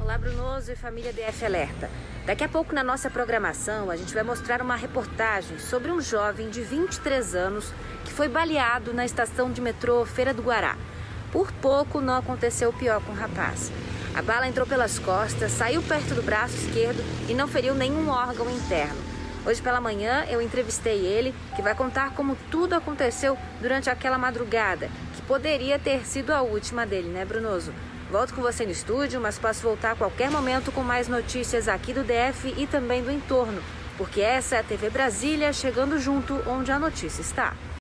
Olá, Brunoso e família DF Alerta. Daqui a pouco na nossa programação a gente vai mostrar uma reportagem sobre um jovem de 23 anos que foi baleado na estação de metrô Feira do Guará. Por pouco não aconteceu o pior com o rapaz. A bala entrou pelas costas, saiu perto do braço esquerdo e não feriu nenhum órgão interno. Hoje pela manhã eu entrevistei ele, que vai contar como tudo aconteceu durante aquela madrugada, poderia ter sido a última dele, né, Brunoso? Volto com você no estúdio, mas posso voltar a qualquer momento com mais notícias aqui do DF e também do entorno, porque essa é a TV Brasília chegando junto onde a notícia está.